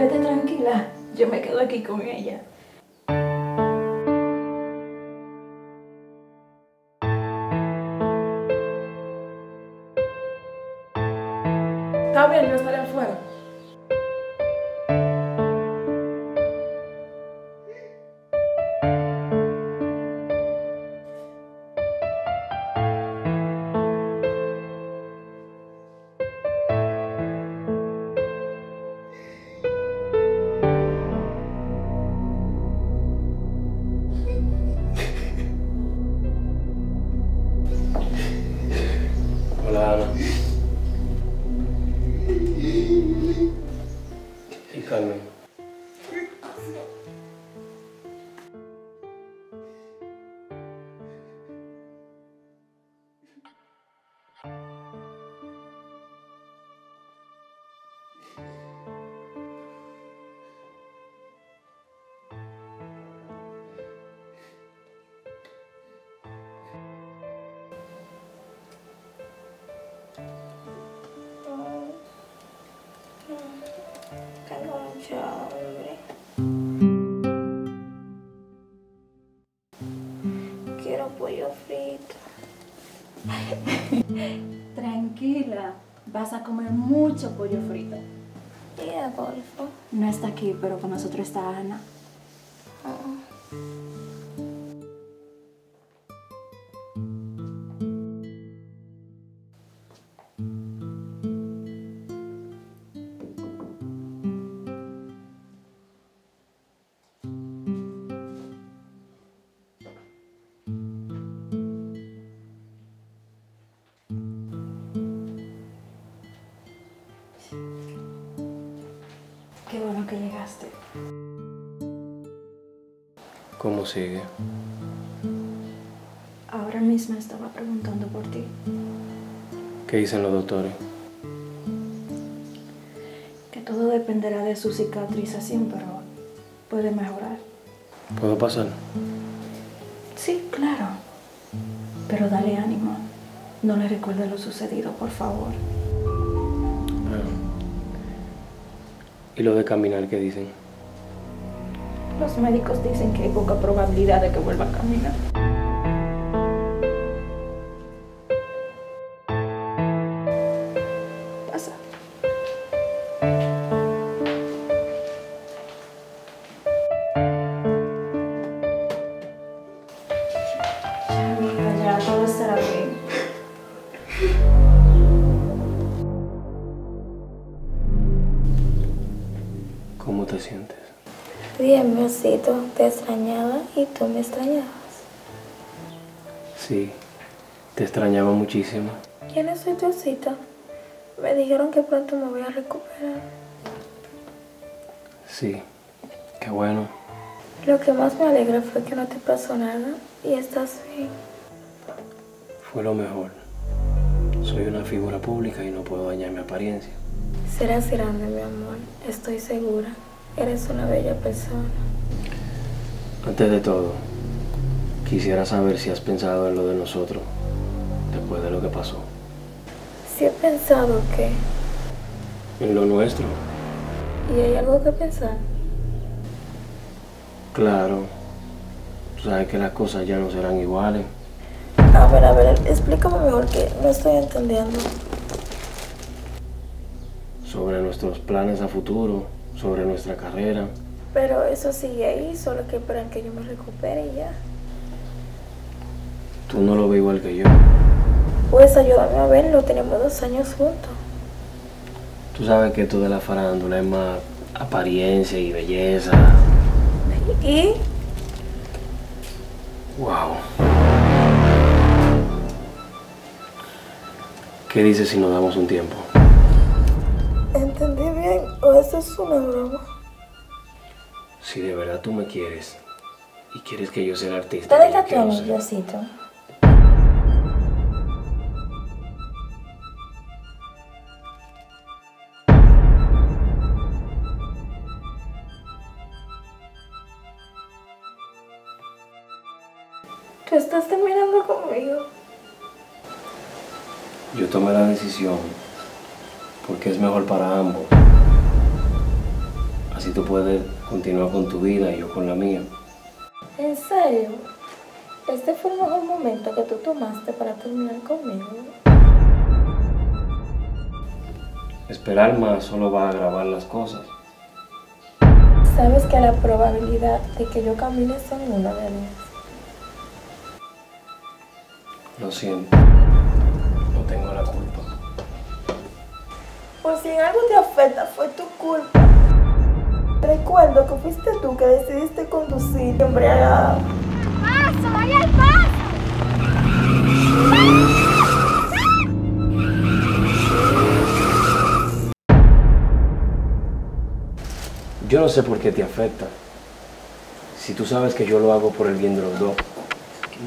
Vete tranquila, yo me quedo aquí con ella. Está bien, yo estaré Tengo mucha hambre. Quiero pollo frito. Tranquila, vas a comer mucho pollo frito. ¿Y Adolfo? No está aquí, pero con nosotros está Ana. Llegaste. ¿Cómo sigue? Ahora mismo estaba preguntando por ti. ¿Qué dicen los doctores? Que todo dependerá de su cicatrización, pero puede mejorar. ¿Puedo pasar? Sí, claro. Pero dale ánimo. No le recuerde lo sucedido, por favor. ¿Y lo de caminar qué dicen? Los médicos dicen que hay poca probabilidad de que vuelva a caminar. Bien, mi osito, te extrañaba y tú me extrañabas. Sí, te extrañaba muchísimo. ¿Quién es tu osito? Me dijeron que pronto me voy a recuperar. Sí, qué bueno. Lo que más me alegra fue que no te pasó nada y estás bien. Fue lo mejor. Soy una figura pública y no puedo dañar mi apariencia. Serás grande, mi amor. Estoy segura. Eres una bella persona. Antes de todo, quisiera saber si has pensado en lo de nosotros después de lo que pasó. Si he pensado que... En lo nuestro, ¿Y hay algo que pensar? claro. Tú sabes que las cosas ya no serán iguales. A ver, a ver, explícame mejor que no estoy entendiendo. Sobre nuestros planes a futuro, sobre nuestra carrera. Pero eso sigue ahí, solo que esperan que yo me recupere y ya. Tú no lo ves igual que yo. Pues ayúdame a verlo, tenemos dos años juntos. Tú sabes que esto de la farándula es más apariencia y belleza. ¿Y? Wow. ¿Qué dices si nos damos un tiempo? ¿Entendí bien o eso es una broma? Si de verdad tú me quieres y quieres que yo sea el artista que yo Dedícate a quiero mí, ser, Diosito. Tú estás terminando conmigo. yo tomé la decisión porque es mejor para ambos. tú puedes continuar con tu vida y yo con la mía. ¿En serio? Este fue el mejor momento que tú tomaste para terminar conmigo. Esperar más solo va a agravar las cosas. Sabes que la probabilidad de que yo camine son una de ellas. Lo siento. No tengo la culpa. Por si en algo te afecta, fue tu culpa. Recuerdo que fuiste tú que decidiste conducir embriagada. ¡Paso! ¡Vaya al paso! Yo no sé por qué te afecta. Si tú sabes que yo lo hago por el bien de los dos.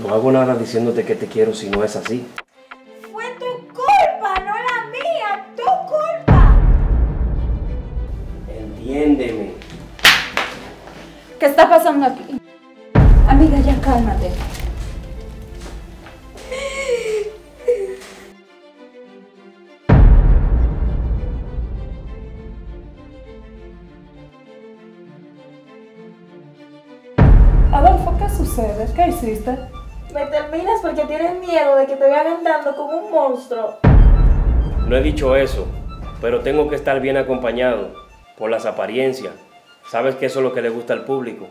No hago nada diciéndote que te quiero si no es así. Pasando aquí? Amiga, ya cálmate. Adolfo, ¿qué sucede? ¿Qué hiciste? Me terminas porque tienes miedo de que te vean andando como un monstruo. No he dicho eso, pero tengo que estar bien acompañado por las apariencias. Sabes que eso es lo que le gusta al público.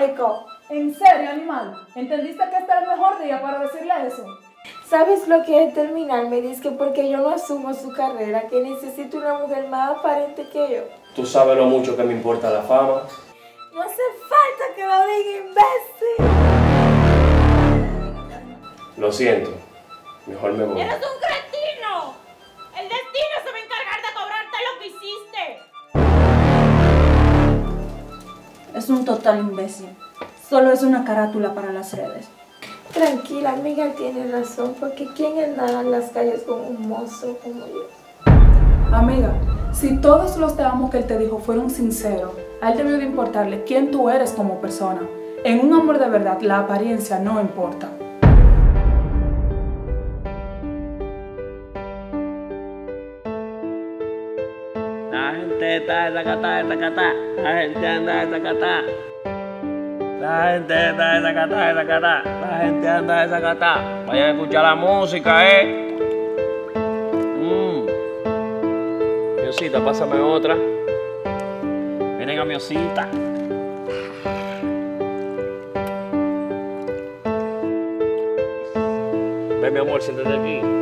Público. ¿En serio, animal? ¿Entendiste que este es el mejor día para decirle eso? ¿Sabes lo que es terminar? Me dice que porque yo no asumo su carrera, que necesito una mujer más aparente que yo. Tú sabes lo mucho que me importa la fama. No hace falta que lo diga, imbécil. Lo siento. Mejor me voy. Es un total imbécil. Solo es una carátula para las redes. Tranquila, amiga, tiene razón, porque ¿quién andaba en las calles con un monstruo como yo? Amiga, si todos los te amo que él te dijo fueron sinceros, a él debió de importarle quién tú eres como persona. En un amor de verdad, la apariencia no importa. Está. La gente anda desacatada. La gente está desacatada, desacatada. La gente anda desacatada. Vayan a escuchar la música, eh. Mmm. Miosita, pásame otra. Miren a Miosita. Ven, mi amor, siéntate aquí.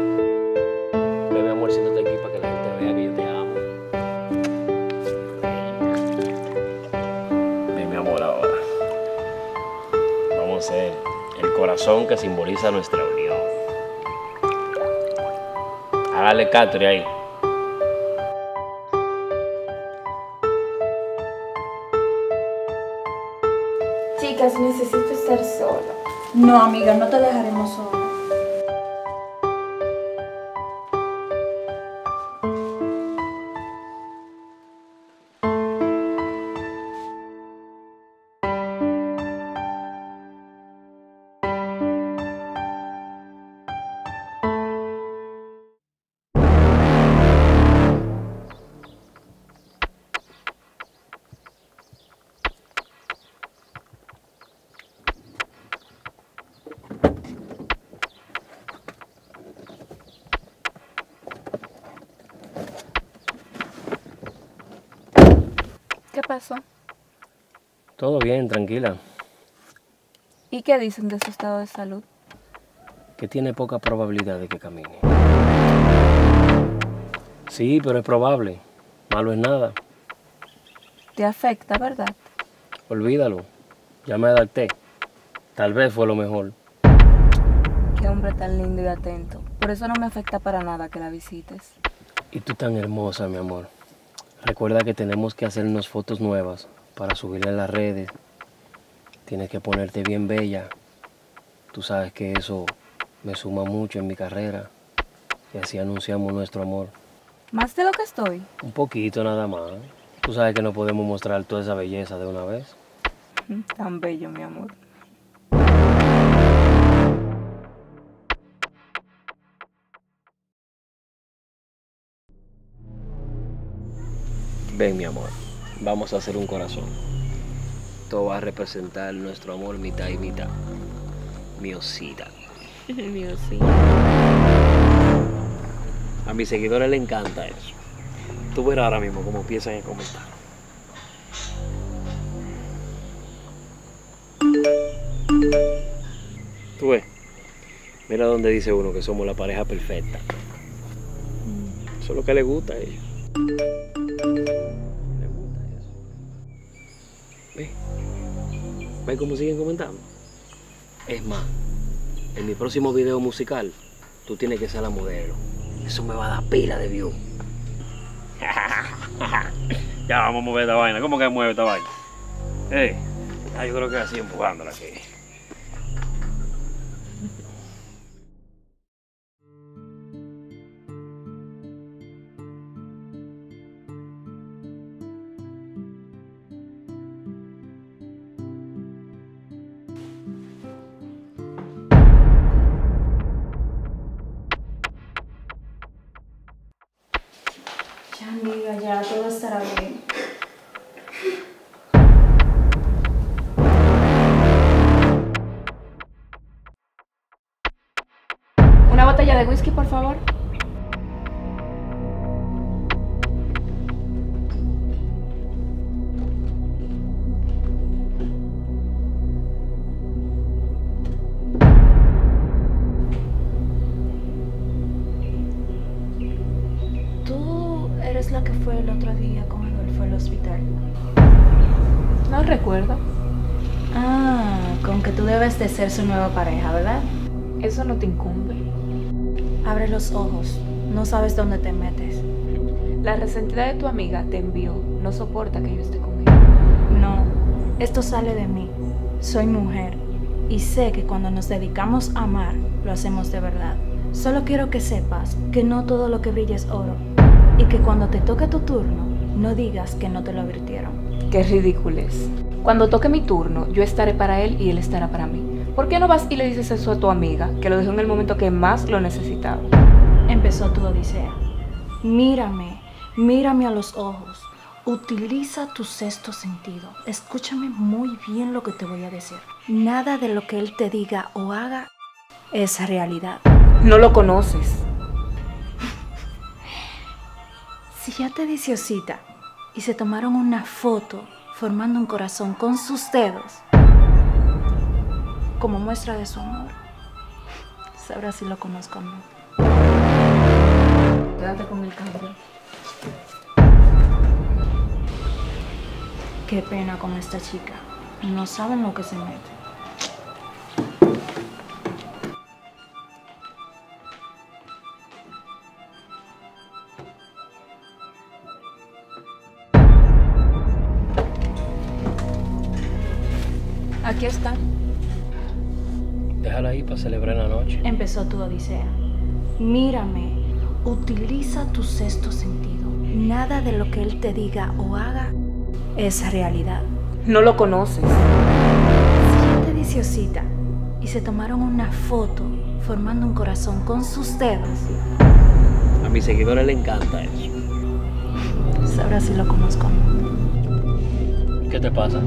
Corazón que simboliza nuestra unión. Hágale Catri ahí. Chicas, necesito estar sola. No, amiga, no te dejaremos sola. ¿Qué pasó? Todo bien, tranquila. ¿Y qué dicen de su estado de salud? Que tiene poca probabilidad de que camine. Sí, pero es probable. Malo es nada. Te afecta, ¿verdad? Olvídalo. Ya me adapté. Tal vez fue lo mejor. Qué hombre tan lindo y atento. Por eso no me afecta para nada que la visites. Y tú tan hermosa, mi amor. Recuerda que tenemos que hacernos fotos nuevas para subirle a las redes. Tienes que ponerte bien bella. Tú sabes que eso me suma mucho en mi carrera. Y así anunciamos nuestro amor. ¿Más de lo que estoy? Un poquito nada más. Tú sabes que no podemos mostrar toda esa belleza de una vez. Tan bello, mi amor. Ven, mi amor. vamos a hacer un corazón. Todo va a representar nuestro amor mitad y mitad. Miosita. Sí. A mis seguidores les encanta eso. Tú verás ahora mismo cómo empiezan a comentar. Tú ves. Mira donde dice uno que somos la pareja perfecta. Eso es lo que le gusta a ellos. Ve cómo siguen comentando. Es más, en mi próximo video musical, tú tienes que ser la modelo. Eso me va a dar pila de view. Ya vamos a mover esta vaina. ¿Cómo que mueve esta vaina? Eh, ah, yo creo que así empujándola aquí. Ya todo recuerdo. Ah, con que tú debes de ser su nueva pareja, ¿verdad? Eso no te incumbe. Abre los ojos. No sabes dónde te metes. La resentida de tu amiga te envió. No soporta que yo esté conmigo. No, esto sale de mí. Soy mujer y sé que cuando nos dedicamos a amar, lo hacemos de verdad. Solo quiero que sepas que no todo lo que brilla es oro y que cuando te toque tu turno, no digas que no te lo advirtieron. Qué ridículo es. Cuando toque mi turno, yo estaré para él y él estará para mí. ¿Por qué no vas y le dices eso a tu amiga, que lo dejó en el momento que más lo necesitaba? Empezó tu odisea. Mírame, mírame a los ojos. Utiliza tu sexto sentido. Escúchame muy bien lo que te voy a decir. Nada de lo que él te diga o haga es realidad. No lo conoces. Si ya te dice Osita y se tomaron una foto formando un corazón con sus dedos como muestra de su amor, sabrás si lo conozco o no. Quédate con el cambio. Qué pena con esta chica. No saben lo que se mete. Aquí está. Déjala ahí para celebrar la noche. Empezó tu odisea. Mírame, utiliza tu sexto sentido. Nada de lo que él te diga o haga es realidad. No lo conoces. Si ya te dice Osita y se tomaron una foto formando un corazón con sus dedos, A mis seguidores les encanta eso. sabrás si lo conozco. ¿Qué te pasa?